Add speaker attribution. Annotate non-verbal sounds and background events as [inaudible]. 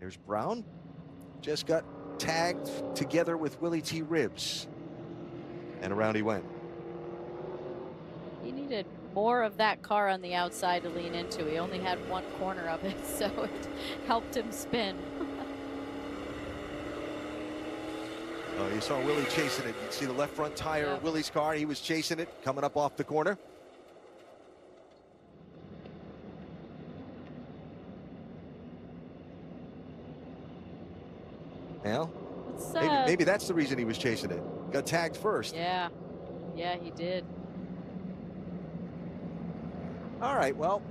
Speaker 1: There's Brown. Just got tagged together with Willy T. Ribbs. And around he went.
Speaker 2: He needed more of that car on the outside to lean into. He only had one corner of it, [laughs] so it helped him spin.
Speaker 1: Oh, you saw Willy chasing it. You see the left front tire of Willy's car. He was chasing it, coming up off the corner. Well,
Speaker 2: uh,
Speaker 1: maybe, maybe that's the reason he was chasing it. Got tagged first.
Speaker 2: Yeah. Yeah, he did.
Speaker 1: All right, well,